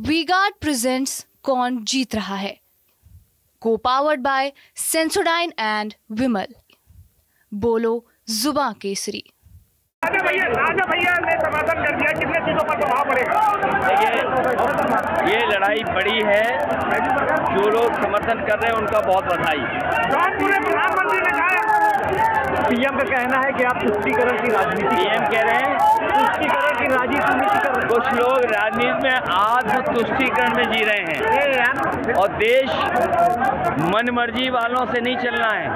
V-Guard presents कौन जीत रहा है को powered by Sensodyne and Vimal बोलो जुबा केसरी राजा भैया राजा भैया ने समर्थन कर दिया। कितने चीज़ों पर प्रभाव पड़ेगा देखिए ये लड़ाई बड़ी है। जो लोग समर्थन कर रहे हैं उनका बहुत बधाई। प्रधानमंत्री ने कहा पीएम का कहना है कि आप तुष्टीकरण की राजनीति पीएम कह रहे हैं। तुष्टीकरण राजनीति कर कुछ लोग राजनीति में आत्म तुष्टीकरण में जी रहे हैं। और देश मन मर्ज़ी वालों से नहीं चलना है।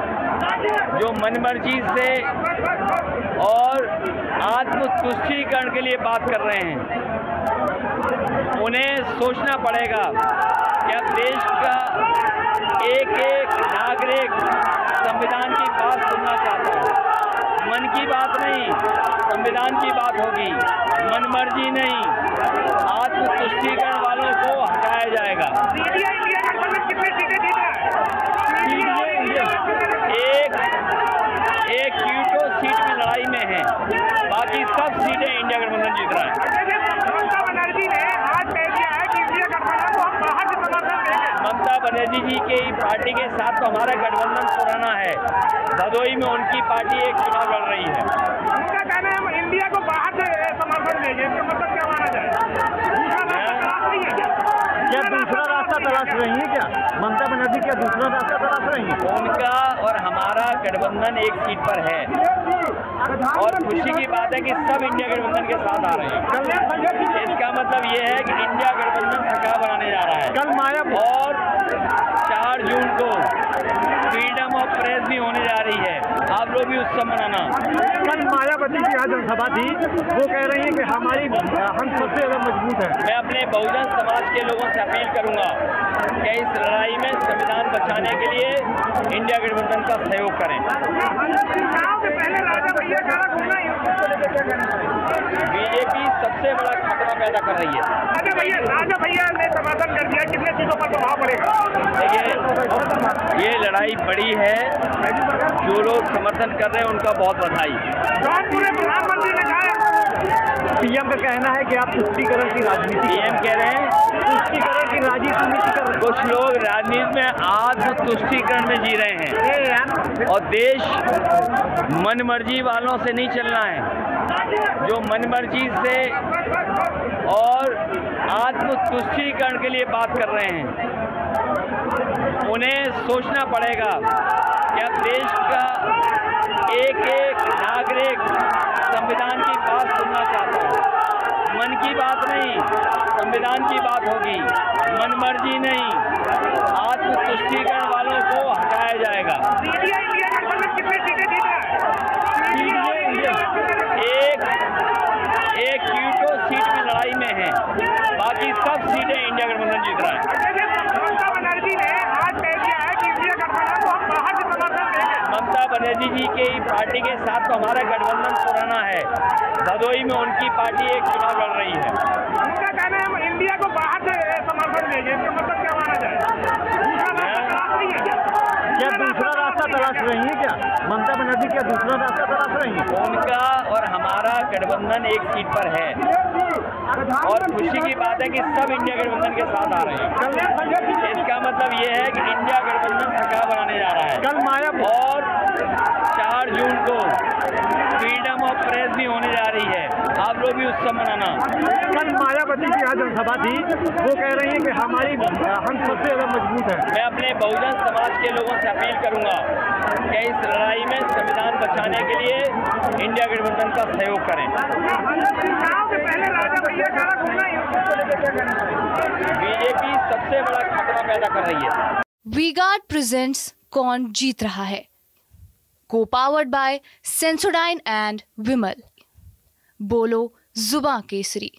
जो मन मर्ज़ी से और आत्म तुष्टीकरण के लिए बात कर रहे हैं उन्हें सोचना पड़ेगा कि अब देश का एक एक नागरिक संविधान की बात सुनना चाहता है। मन की बात नहीं, संविधान की बात होगी। मन मर्ज़ी नहीं आत्मतुष्टिकरण वालों को हटाया जाएगा। एक एक सीटों सीट में लड़ाई में है, बाकी सब सीटें इंडिया गठबंधन जीत रहा है। बनर्जी जी के ही पार्टी के साथ तो हमारा गठबंधन पुराना है। भदोई में उनकी पार्टी एक चुनाव लड़ रही है। उनका कहना है हम इंडिया को बाहर से समर्थन देंगे इसका मतलब क्या माना जाए? दूसरा रास्ता तलाश नहीं है क्या क्या दूसरा रास्ता तलाश रही है क्या? ममता बनर्जी क्या दूसरा रास्ता तलाश रही है? उनका और हमारा गठबंधन एक सीट पर है। और खुशी की बात है कि सब इंडिया गठबंधन के साथ आ रहे हैं। इसका मतलब ये है कि इंडिया गठबंधन सरकार बनाने जा रहा है। कल माया और चार जून को भी होने जा रही है। आप लोग भी उत्सव मनाना। कल मायावती की यहाँ जनसभा थी। वो कह रही है कि हमारी हम सबसे ज़्यादा मज़बूत है। मैं अपने बहुजन समाज के लोगों से अपील करूँगा कि इस लड़ाई में संविधान बचाने के लिए इंडिया गठबंधन का सहयोग करें। बीजेपी सबसे बड़ा खतरा पैदा कर रही है। राजा भैया राजा भैया ने समर्थन कर दिया। कितने चीज़ों पर प्रभाव पड़ेगा। देखिए ये लड़ाई बड़ी है। जो लोग समर्थन कर रहे हैं उनका बहुत बधाई। जौनपुर प्रधानमंत्री ने कहा पीएम का कहना है कि आप तुष्टिकरण की राजनीति पीएम कह रहे हैं तुष्टिकरण की राजनीति कर कुछ लोग राजनीति में आत्म तुष्टीकरण में जी रहे हैं। और देश मन मर्ज़ी वालों से नहीं चलना है। जो मन मर्ज़ी से और आत्म तुष्टीकरण के लिए बात कर रहे हैं। उन्हें सोचना पड़ेगा कि अब देश का एक एक नागरिक संविधान की बात सुनना चाहता है। मन की बात नहीं, संविधान की बात होगी। मन मर्ज़ी नहीं आत्म तुष्टीकरण वालों को हटाया जाएगा। एक एक सीटों सीट में लड़ाई में है। बाकी सब सीटें इंडिया गठबंधन जीत रहा है जैसे ममता बनर्जी ने आज तय किया है कि इंडिया गठबंधन को हम बाहर से समर्थन देंगे ममता बनर्जी जी के ही पार्टी के साथ तो हमारा गठबंधन पुराना है। भदोई में उनकी पार्टी एक चुनाव लड़ रही है। उनका कहना है हम इंडिया को बाहर से समर्थन देंगे। इसका मतलब क्या माना जाए? दूसरा रास्ता तलाश क्या? दूसरा रास्ता तलाश रही है क्या? ममता बनर्जी क्या दूसरा रास्ता तलाश रही है? उनका और हमारा गठबंधन एक सीट पर है। और खुशी की बात है कि सब इंडिया गठबंधन के साथ आ रहे हैं। इसका मतलब ये है कि इंडिया गठबंधन सरकार बनाने जा रहा है। कल माया और चार जून को फ्रीडम ऑफ़ प्रेस भी होने जा रही है। आप लोग भी उत्सव मनाना कल मायावती की यहाँ जनसभा थी। वो कह रही है कि हमारी हम सबसे ज़्यादा मज़बूत है। मैं अपने बहुजन समाज के लोगों से अपील करूँगा कि इस लड़ाई में संविधान बचाने के लिए इंडिया गठबंधन का सहयोग करें। चुनाव से पहले राजा भैया खड़ा घूमना ही बीजेपी सबसे बड़ा खतरा पैदा कर रही है। वीगार्ड प्रेजेंट्स कौन जीत रहा है। को powered by Sensodyne and Vimal बोलो जुबा केसरी।